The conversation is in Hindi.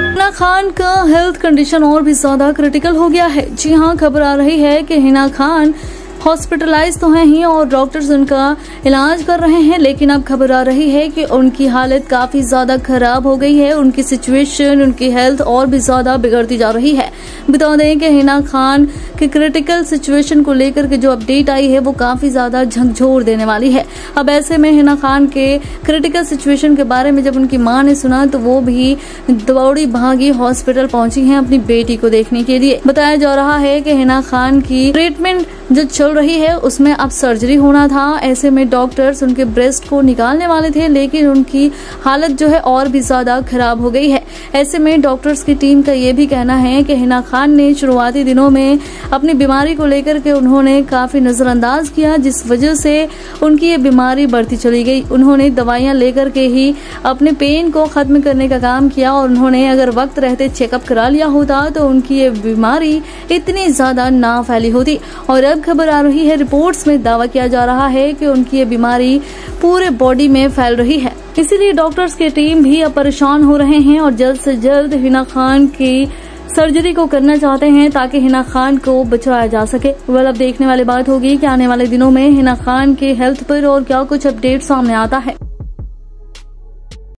हिना खान का हेल्थ कंडीशन और भी ज़्यादा क्रिटिकल हो गया है। जी हाँ खबर आ रही है कि हिना खान हॉस्पिटलाइज तो हैं ही और डॉक्टर्स उनका इलाज कर रहे हैं, लेकिन अब खबर आ रही है कि उनकी हालत काफ़ी ज़्यादा खराब हो गई है। उनकी सिचुएशन उनकी हेल्थ और भी ज़्यादा बिगड़ती जा रही है। बता दें कि हिना खान के क्रिटिकल सिचुएशन को लेकर के जो अपडेट आई है, वो काफ़ी ज़्यादा झकझोर देने वाली है। अब ऐसे में हिना खान के क्रिटिकल सिचुएशन के बारे में जब उनकी माँ ने सुना तो वो भी दौड़ी भागी हॉस्पिटल पहुँची हैं अपनी बेटी को देखने के लिए। बताया जा रहा है कि हिना खान की ट्रीटमेंट जो चल रही है, उसमें अब सर्जरी होना था। ऐसे में डॉक्टर्स उनके ब्रेस्ट को निकालने वाले थे, लेकिन उनकी हालत जो है और भी ज़्यादा खराब हो गई है। ऐसे में डॉक्टर्स की टीम का ये भी कहना है कि हिना खान ने शुरुआती दिनों में अपनी बीमारी को लेकर के उन्होंने काफ़ी नजरअंदाज किया, जिस वजह से उनकी ये बीमारी बढ़ती चली गई। उन्होंने दवाइयाँ लेकर के ही अपने पेन को खत्म करने का काम किया और उन्होंने अगर वक्त रहते चेकअप करा लिया होता तो उनकी ये बीमारी इतनी ज़्यादा ना फैली होती। और अब खबर आ रही है, रिपोर्ट्स में दावा किया जा रहा है कि उनकी ये बीमारी पूरे बॉडी में फैल रही है। इसीलिए डॉक्टर्स की टीम भी अब परेशान हो रहे हैं और जल्द से जल्द हिना खान की सर्जरी को करना चाहते हैं ताकि हिना खान को बचाया जा सके। वेल अब देखने वाली बात होगी कि आने वाले दिनों में हिना खान के हेल्थ पर और क्या कुछ अपडेट सामने आता है।